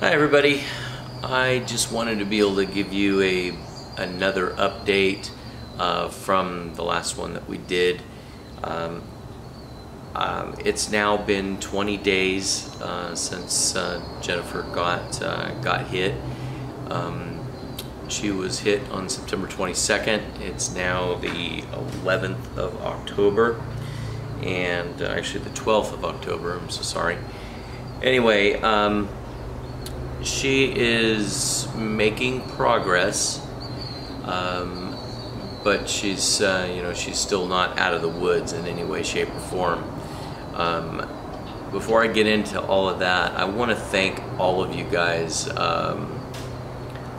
Hi everybody. I just wanted to be able to give you a another update uh, from the last one that we did. Um, um, it's now been 20 days uh, since uh, Jennifer got uh, got hit. Um, she was hit on September 22nd. It's now the 11th of October, and uh, actually the 12th of October. I'm so sorry. Anyway. Um, she is making progress, um, but she's uh, you know she's still not out of the woods in any way, shape, or form. Um, before I get into all of that, I want to thank all of you guys. Um,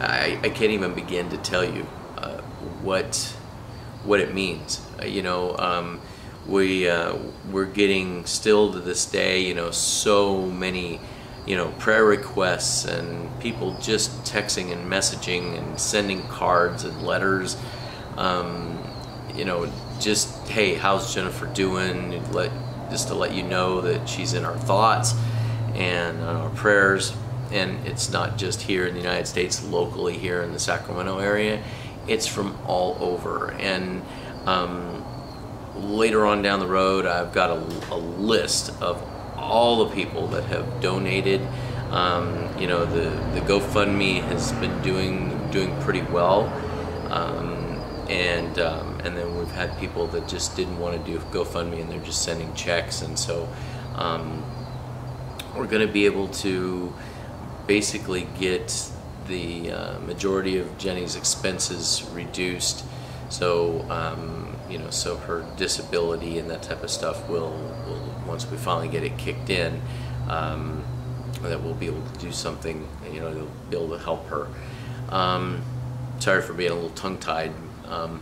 I, I, can't even begin to tell you uh, what what it means. Uh, you know, um, we uh, we're getting still to this day, you know, so many you know, prayer requests and people just texting and messaging and sending cards and letters. Um, you know, just hey, how's Jennifer doing? Let just to let you know that she's in our thoughts and our prayers. And it's not just here in the United States, locally here in the Sacramento area. It's from all over. And um, later on down the road, I've got a, a list of all the people that have donated. Um, you know, the, the GoFundMe has been doing doing pretty well. Um, and um, and then we've had people that just didn't want to do GoFundMe and they're just sending checks. And so um, we're going to be able to basically get the uh, majority of Jenny's expenses reduced. So um, you know, so her disability and that type of stuff will, will once we finally get it kicked in, um, that we'll be able to do something, you know, to be able to help her. Um, sorry for being a little tongue-tied. Um,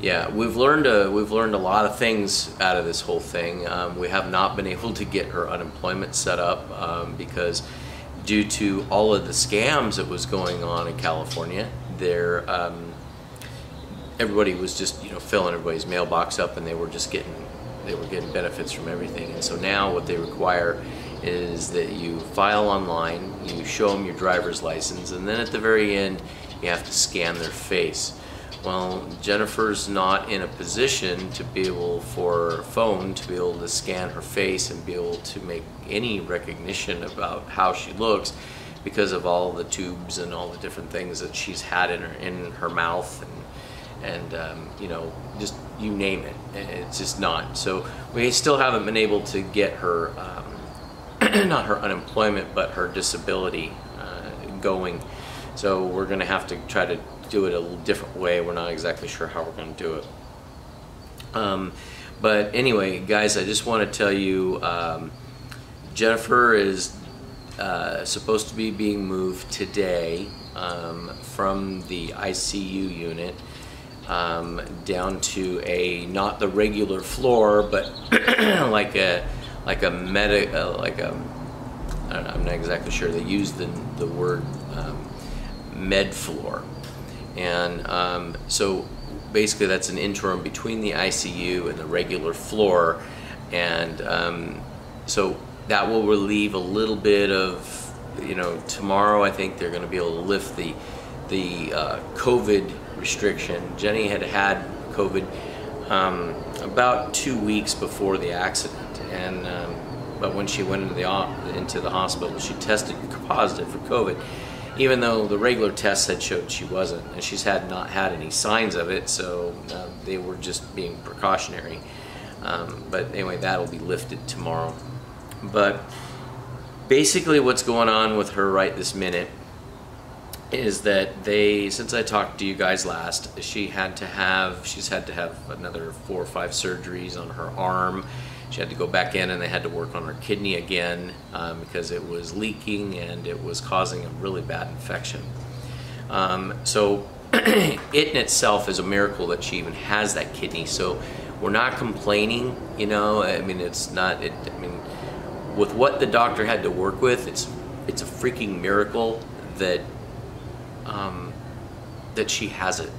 yeah, we've learned a, we've learned a lot of things out of this whole thing. Um, we have not been able to get her unemployment set up um, because due to all of the scams that was going on in California, there um, everybody was just you know filling everybody's mailbox up and they were just getting they were getting benefits from everything. And so now what they require is that you file online you show them your driver's license and then at the very end you have to scan their face. Well Jennifer's not in a position to be able for her phone to be able to scan her face and be able to make any recognition about how she looks because of all the tubes and all the different things that she's had in her in her mouth and and um, you know just you name it it's just not. So we still haven't been able to get her um, not her unemployment but her disability uh, going. So we're gonna have to try to do it a little different way. We're not exactly sure how we're gonna do it. Um, but anyway guys I just want to tell you um, Jennifer is uh, supposed to be being moved today um, from the ICU unit um, down to a not the regular floor, but like a like a meta uh, like a I don't know, I'm not exactly sure. They use the the word um, med floor, and um, so basically that's an interim between the ICU and the regular floor, and um, so that will relieve a little bit of you know tomorrow I think they're going to be able to lift the the uh, COVID restriction. Jenny had had COVID um, about two weeks before the accident, and um, but when she went into the into the hospital, she tested positive for COVID, even though the regular tests had showed she wasn't, and she's had not had any signs of it, so uh, they were just being precautionary. Um, but anyway, that'll be lifted tomorrow. But basically, what's going on with her right this minute is that they since I talked to you guys last she had to have she's had to have another four or five surgeries on her arm. She had to go back in and they had to work on her kidney again um, because it was leaking and it was causing a really bad infection. Um, so it in itself is a miracle that she even has that kidney. So we're not complaining you know I mean it's not it I mean with what the doctor had to work with it's it's a freaking miracle that um, that she has it,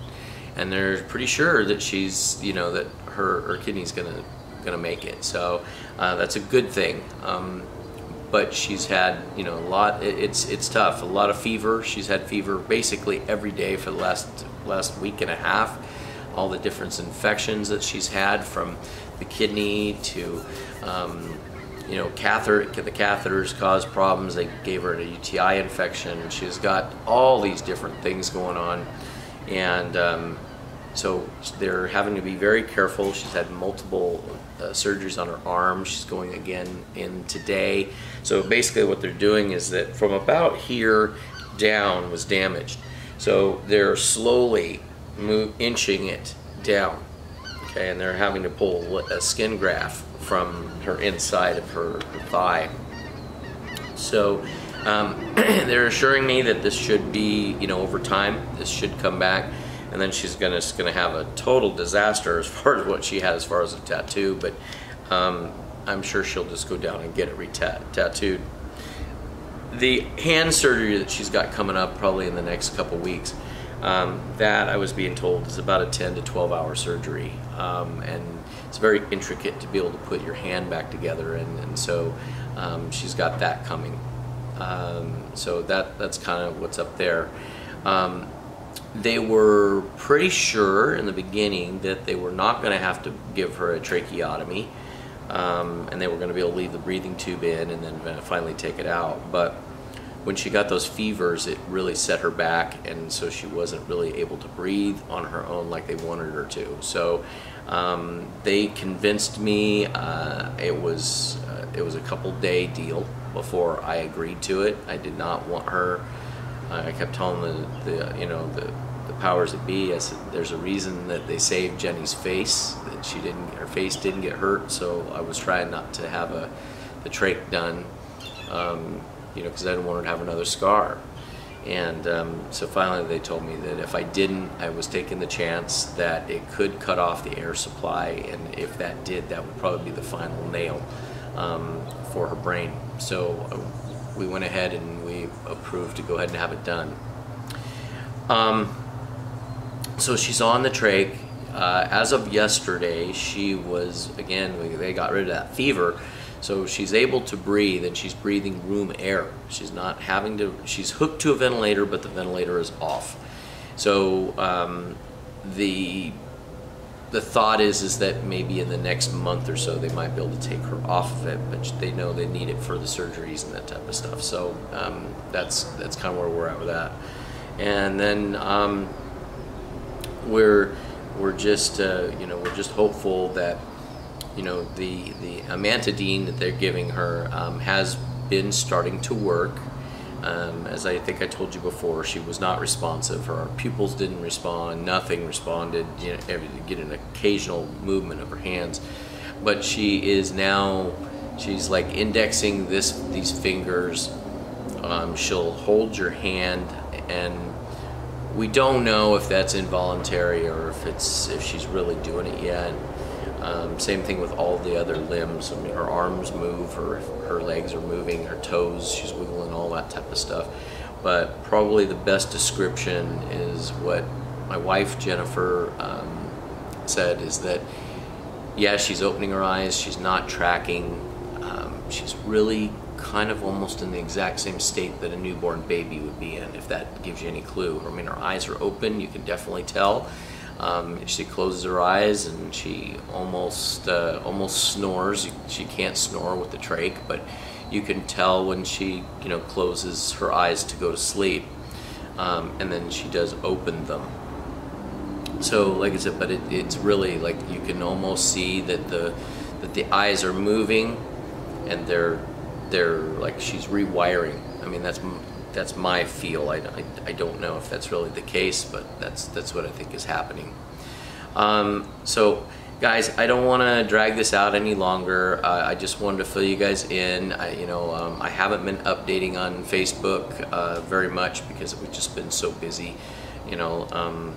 and they're pretty sure that she's you know that her her kidney's gonna gonna make it. So uh, that's a good thing. Um, but she's had you know a lot. It's it's tough. A lot of fever. She's had fever basically every day for the last last week and a half. All the different infections that she's had from the kidney to um, you know, catheter, the catheters cause problems. They gave her a UTI infection. She's got all these different things going on. And um, so they're having to be very careful. She's had multiple uh, surgeries on her arm. She's going again in today. So basically what they're doing is that from about here down was damaged. So they're slowly move, inching it down. Okay, and they're having to pull a skin graft from her inside of her, her thigh. So um, they're assuring me that this should be, you know, over time, this should come back. And then she's gonna, gonna have a total disaster as far as what she had as far as a tattoo, but um, I'm sure she'll just go down and get it re-tattooed. The hand surgery that she's got coming up probably in the next couple weeks, um, that I was being told is about a 10 to 12 hour surgery. Um, and it's very intricate to be able to put your hand back together and, and so um, she's got that coming. Um, so that that's kind of what's up there. Um, they were pretty sure in the beginning that they were not going to have to give her a tracheotomy um, and they were going to be able to leave the breathing tube in and then finally take it out. But when she got those fevers, it really set her back, and so she wasn't really able to breathe on her own like they wanted her to. So um, they convinced me. Uh, it was uh, it was a couple day deal before I agreed to it. I did not want her. I kept telling the, the you know the the powers that be. I said there's a reason that they saved Jenny's face. That she didn't her face didn't get hurt. So I was trying not to have a the trach done. Um, you know, because I didn't want her to have another scar. And um, so finally they told me that if I didn't, I was taking the chance that it could cut off the air supply, and if that did, that would probably be the final nail um, for her brain. So uh, we went ahead and we approved to go ahead and have it done. Um, so she's on the trach. Uh, as of yesterday, she was, again, they got rid of that fever. So she's able to breathe and she's breathing room air. She's not having to, she's hooked to a ventilator, but the ventilator is off. So um, the the thought is is that maybe in the next month or so they might be able to take her off of it, but they know they need it for the surgeries and that type of stuff. So um, that's that's kind of where we're at with that. And then um, we're we're just uh, you know we're just hopeful that you know, the, the amantadine that they're giving her um, has been starting to work. Um, as I think I told you before, she was not responsive. Her pupils didn't respond. Nothing responded. You know, every, get an occasional movement of her hands, but she is now. She's like indexing this these fingers. Um, she'll hold your hand, and we don't know if that's involuntary or if it's if she's really doing it yet. Um, same thing with all the other limbs. I mean, her arms move, her, her legs are moving, her toes, she's wiggling, all that type of stuff. But probably the best description is what my wife Jennifer um, said is that, yeah, she's opening her eyes, she's not tracking, um, she's really kind of almost in the exact same state that a newborn baby would be in, if that gives you any clue. I mean, her eyes are open, you can definitely tell. Um, she closes her eyes and she almost uh, almost snores. She can't snore with the trach, but you can tell when she you know closes her eyes to go to sleep, um, and then she does open them. So, like I said, but it, it's really like you can almost see that the that the eyes are moving, and they're they're like she's rewiring. I mean, that's that's my feel. I, I, I, don't know if that's really the case, but that's that's what I think is happening. Um, so, guys, I don't want to drag this out any longer. Uh, I just wanted to fill you guys in. I, you know, um, I haven't been updating on Facebook uh, very much because we've just been so busy. You know, um,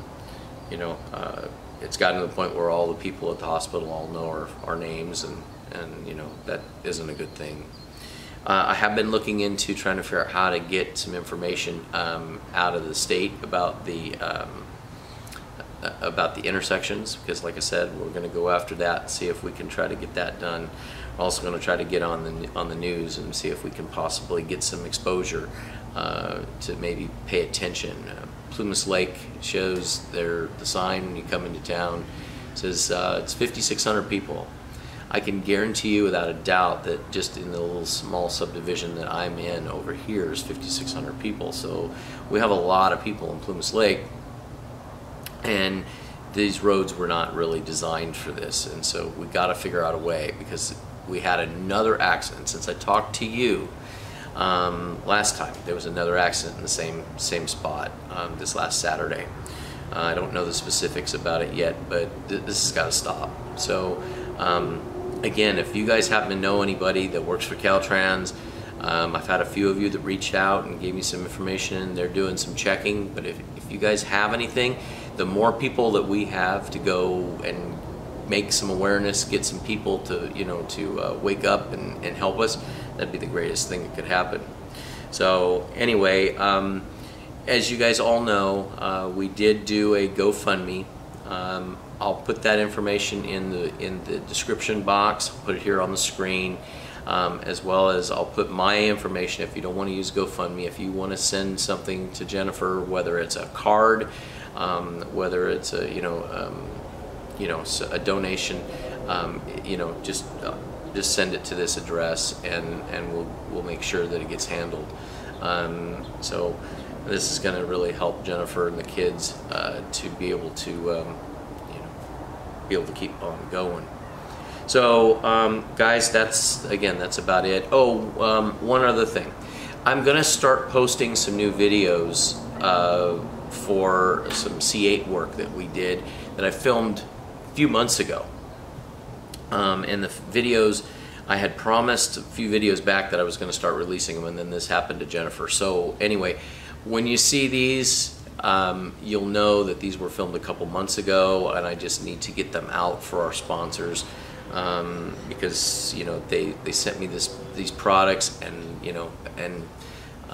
you know, uh, it's gotten to the point where all the people at the hospital all know our, our names, and and you know that isn't a good thing. Uh, I have been looking into trying to figure out how to get some information um, out of the state about the um, about the intersections because, like I said, we're going to go after that and see if we can try to get that done We're also going to try to get on the on the news and see if we can possibly get some exposure uh, to maybe pay attention. Uh, Plumas Lake shows their the sign when you come into town. It says uh, it's 5,600 people. I can guarantee you without a doubt that just in the little small subdivision that I'm in over here is 5,600 people. So we have a lot of people in Plumas Lake, and these roads were not really designed for this. And so we got to figure out a way because we had another accident since I talked to you. Um, last time there was another accident in the same same spot um, this last Saturday. Uh, I don't know the specifics about it yet, but th this has got to stop. So um, again, if you guys happen to know anybody that works for Caltrans, um, I've had a few of you that reached out and gave me some information. They're doing some checking, but if, if you guys have anything, the more people that we have to go and make some awareness, get some people to, you know, to uh, wake up and, and help us, that'd be the greatest thing that could happen. So anyway, um, as you guys all know, uh, we did do a GoFundMe. Um, I'll put that information in the in the description box. Put it here on the screen, um, as well as I'll put my information. If you don't want to use GoFundMe, if you want to send something to Jennifer, whether it's a card, um, whether it's a you know um, you know a donation, um, you know just uh, just send it to this address, and and we'll we'll make sure that it gets handled. Um, so this is going to really help Jennifer and the kids uh, to be able to um, be able to keep on going. So um, guys, that's again that's about it. Oh, um, one other thing, I'm going to start posting some new videos uh, for some C8 work that we did that I filmed a few months ago. Um, and the videos, I had promised a few videos back that I was going to start releasing them, and then this happened to Jennifer. So anyway, when you see these, um, you'll know that these were filmed a couple months ago, and I just need to get them out for our sponsors um, because you know they they sent me this these products, and you know and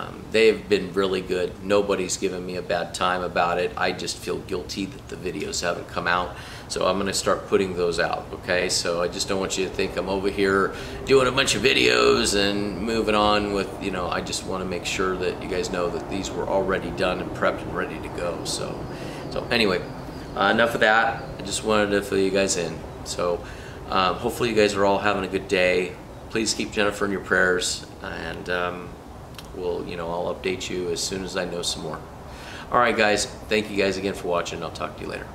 um, they have been really good. Nobody's given me a bad time about it. I just feel guilty that the videos haven't come out. So I'm going to start putting those out, okay? So I just don't want you to think I'm over here doing a bunch of videos and moving on with, you know, I just want to make sure that you guys know that these were already done and prepped and ready to go. So, so anyway, uh, enough of that. I just wanted to fill you guys in. So um, hopefully you guys are all having a good day. Please keep Jennifer in your prayers and um, we'll, you know, I'll update you as soon as I know some more. All right, guys. Thank you guys again for watching. I'll talk to you later.